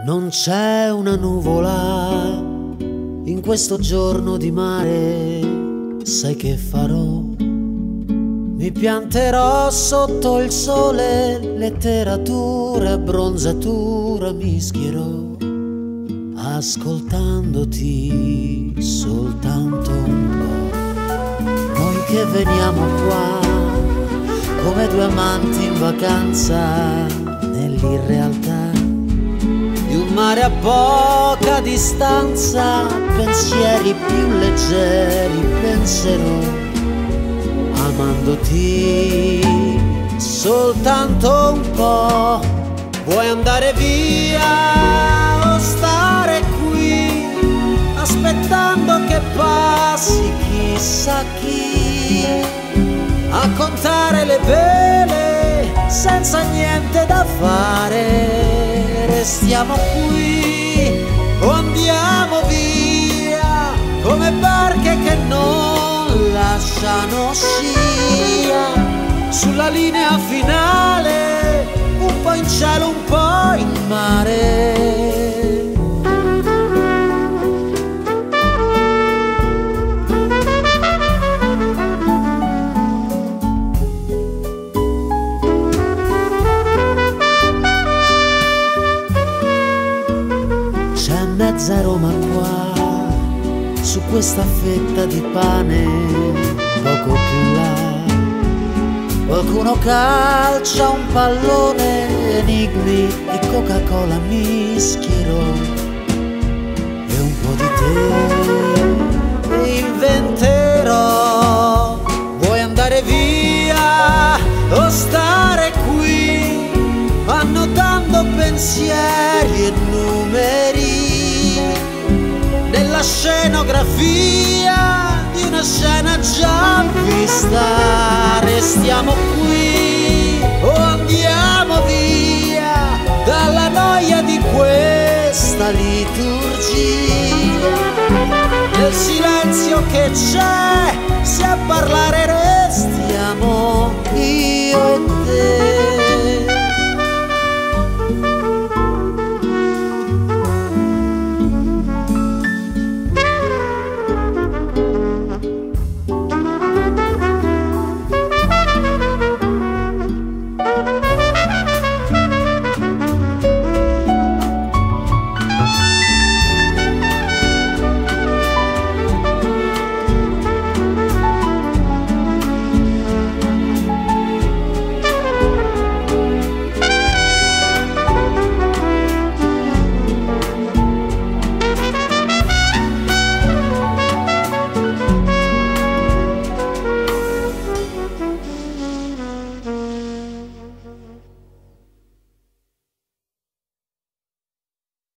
Non c'è una nuvola in questo giorno di mare, sai che farò? Mi pianterò sotto il sole, letteratura, bronzatura, mischierò, ascoltandoti soltanto un po'. Noi che veniamo qua come due amanti in vacanza nell'irrealtà mare a poca distanza, pensieri più leggeri, penserò, amandoti soltanto un po'. Vuoi andare via o stare qui, aspettando che passi chissà chi, a contare le vele senza niente da fare restiamo qui o andiamo via come barche che non lasciano scia. Sulla linea finale un po' in cielo un po' in mare mezza Roma qua, su questa fetta di pane, poco più là. Qualcuno calcia un pallone, enigmi e Coca-Cola mischierò. E un po' di te inventerò. Vuoi andare via o stare qui, annotando pensieri e numeri? Scenografia di una scena già vista. Restiamo qui o andiamo via dalla noia di questa liturgia. Nel silenzio che c'è,